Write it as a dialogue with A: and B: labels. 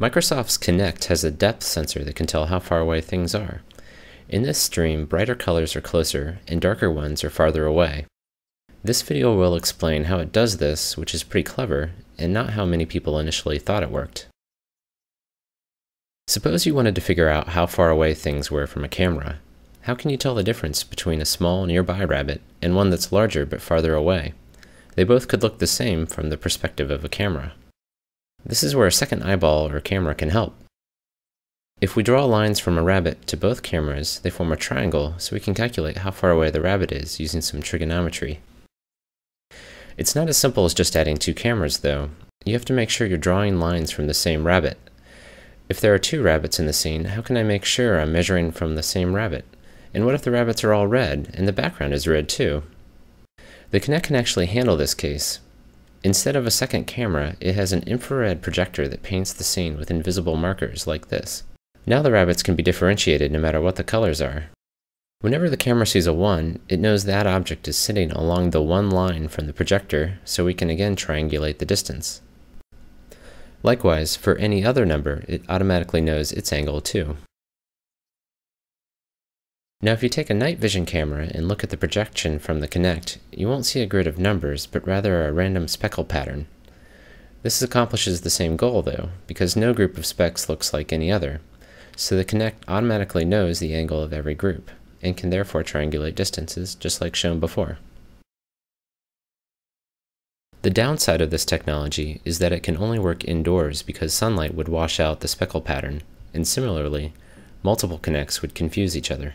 A: Microsoft's Kinect has a depth sensor that can tell how far away things are. In this stream, brighter colors are closer and darker ones are farther away. This video will explain how it does this, which is pretty clever, and not how many people initially thought it worked. Suppose you wanted to figure out how far away things were from a camera. How can you tell the difference between a small nearby rabbit and one that's larger but farther away? They both could look the same from the perspective of a camera. This is where a second eyeball or camera can help. If we draw lines from a rabbit to both cameras, they form a triangle, so we can calculate how far away the rabbit is using some trigonometry. It's not as simple as just adding two cameras, though. You have to make sure you're drawing lines from the same rabbit. If there are two rabbits in the scene, how can I make sure I'm measuring from the same rabbit? And what if the rabbits are all red, and the background is red too? The Kinect can actually handle this case, Instead of a second camera, it has an infrared projector that paints the scene with invisible markers like this. Now the rabbits can be differentiated no matter what the colors are. Whenever the camera sees a 1, it knows that object is sitting along the 1 line from the projector, so we can again triangulate the distance. Likewise, for any other number, it automatically knows its angle too. Now if you take a night vision camera and look at the projection from the Kinect, you won't see a grid of numbers, but rather a random speckle pattern. This accomplishes the same goal though, because no group of specks looks like any other, so the Kinect automatically knows the angle of every group, and can therefore triangulate distances just like shown before. The downside of this technology is that it can only work indoors because sunlight would wash out the speckle pattern, and similarly, multiple Kinects would confuse each other.